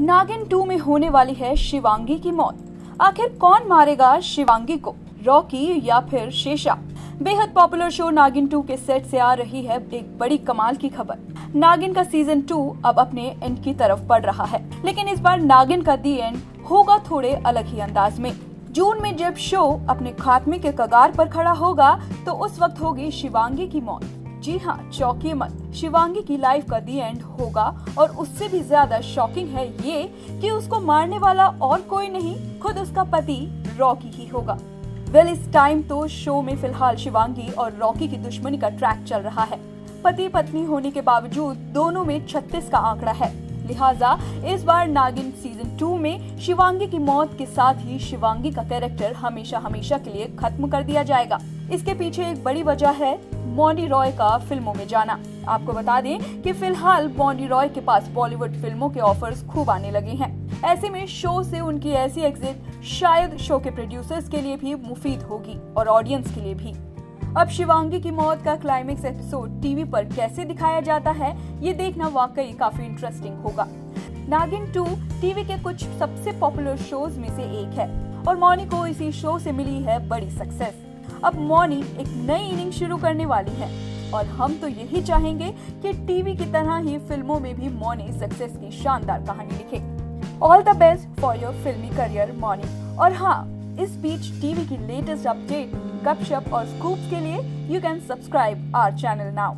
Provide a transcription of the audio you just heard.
नागिन टू में होने वाली है शिवांगी की मौत। आखिर कौन मारेगा शिवांगी को? रॉकी या फिर शेषा? बेहद पॉपुलर शो नागिन टू के सेट से आ रही है एक बड़ी कमाल की खबर। नागिन का सीज़न टू अब अपने एंड की तरफ़ बढ़ रहा है। लेकिन इस बार नागिन का दी एंड होगा थोड़े अलग ही अंदाज में। जून में जब शो अपने खात्मे के कगार पर खड़ा होगा तो उस वक्त होगी शिवांगी की मौत। जी हाँ चौकी मत। शिवांगी की लाइफ का दी एंड होगा और उससे भी ज़्यादा शॉकिंग है ये कि उसको मारने वाला और कोई नहीं खुद उसका पति रॉकी ही होगा। वेल well, इस टाइम तो शो में फ़िलहाल शिवांगी और रॉकी की दुश्मनी का ट्रैक चल रहा है। पति पत्नी होने के बावजूद दोनों में 36 का आंकड़ा है। लिहाजा इस बार नागिन सीज़न टू में शिवांगी की मौत के साथ ही शिवांगी का कैरेक्टर हमेशा हमेशा के लिए खत्म कर दिया जाएगा। इसके पीछे एक बड़ी वजह है मॉनी रॉय का फ़िल्मों में जाना। आपको बता दें कि फ़िलहाल मॉनी रॉय के पास बॉलीवुड फ़िल्मों के ऑफर्स खूब आने लगे हैं। ऐसे में शो से उनकी ऐसी एग्जिट शायद शो के प्रोड्यूसर्स के लिए भी मुफीद होगी और ऑडियंस के लिए भी। अब शिवांगी की मौत का क्लाइमेक्स एपिसोड टीवी पर कैसे दिखाया जाता है, ये देखना वाकई काफ़ी इंटरेस्टिंग होगा। नागिन टू टीवी के कुछ सबसे पॉपुलर शोज़ में से एक है और मौनी को इसी शो से मिली है बड़ी सक्सेस अब मॉर्निंग एक नई इनिंग शुरू करने वाली है। और हम तो यही चाहेंगे कि टीवी की तरह ही फ़िल्मों में भी मॉनी सक्सेस की शानदार कहानी लिखे। All the best for your फिल्मी करियर मॉर्निंग। और हाँ इस बीच टीवी की लेटेस्ट अपडेट गपशप और स्कूप के लिए you can subscribe our channel now